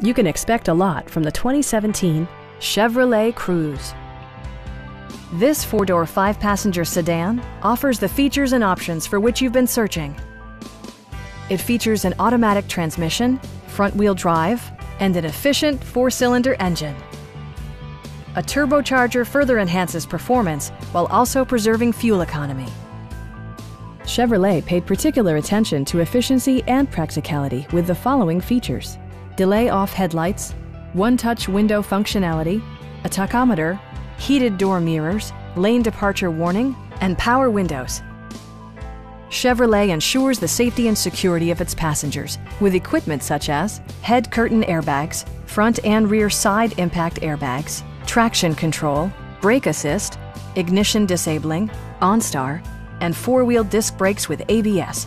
You can expect a lot from the 2017 Chevrolet Cruze. This four-door, five-passenger sedan offers the features and options for which you've been searching. It features an automatic transmission, front-wheel drive, and an efficient four-cylinder engine. A turbocharger further enhances performance while also preserving fuel economy. Chevrolet paid particular attention to efficiency and practicality with the following features. Delay off headlights, one-touch window functionality, a tachometer, heated door mirrors, lane departure warning, and power windows. Chevrolet ensures the safety and security of its passengers with equipment such as head curtain airbags, front and rear side impact airbags, traction control, brake assist, ignition disabling, OnStar, and four-wheel disc brakes with ABS.